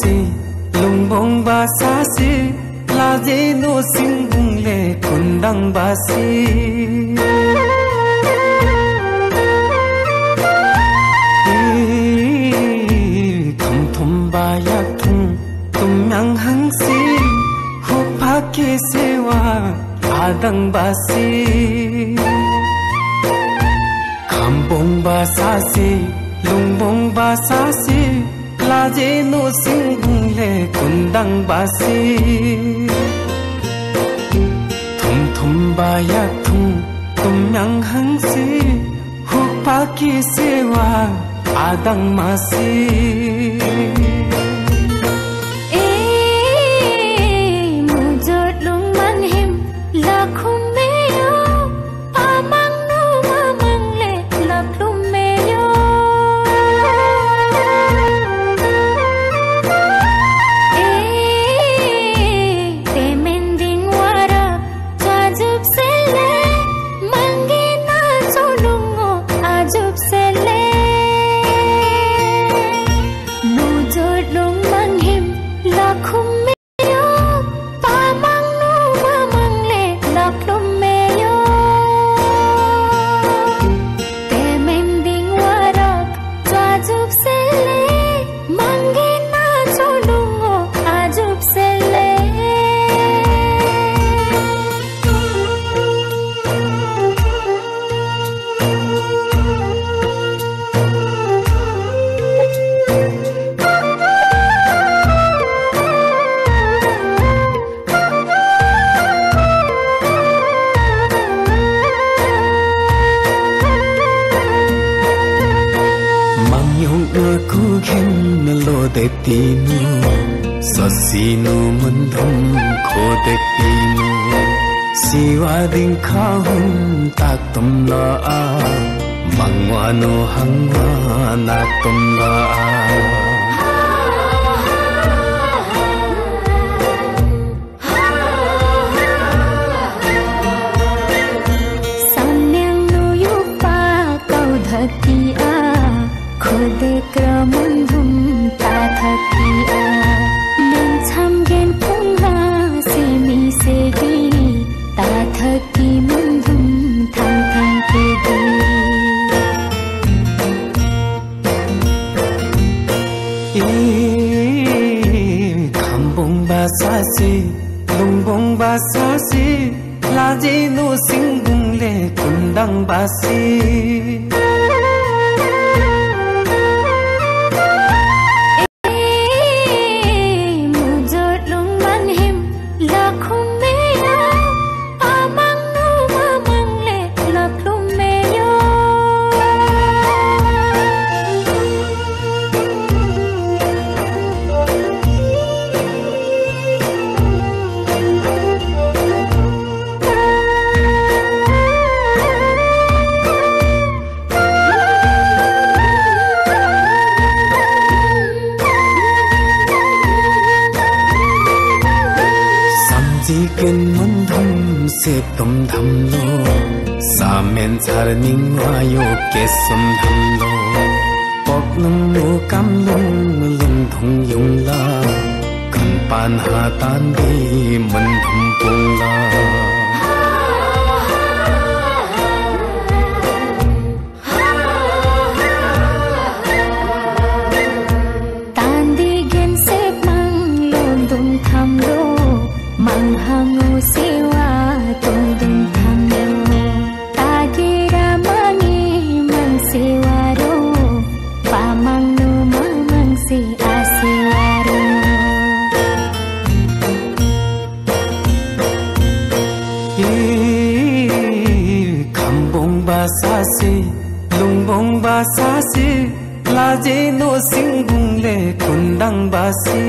si lung bong ba sa si la je no bung le kundang ba si thum thum ba yak thum tum yang hang si hu pa ke sewa adang ba si kham bong ba लाजेनो सिंहले कुंदंग बासी थुम थुम बाया थुम तुम यंग हंसी हुपा की सेवा आदंग मासी sewa adang ma si tinu sasinu mandhum khodek tinu siwa ding khahum tak tum la a. Mangwa no hangwa na tum la a. tham bông ba sa si lung bông ba sa Hambong basasi Lumbong basasi Lajinu singbung le ba si. सिकन से तुम धम लो सामेन छरनिंग आयो के सुम धम लो पकलुम लो कम लुम लुम धुम युम ला कन पान हातान दी मन धम पुंग ला basasi lungbong basasi lajeno singbung le kundang basi